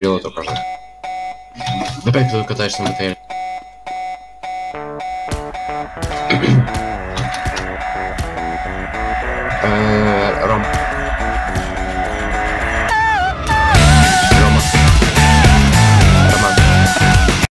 Било только же. Опять ты катаешься на мотеле. Э, Ром,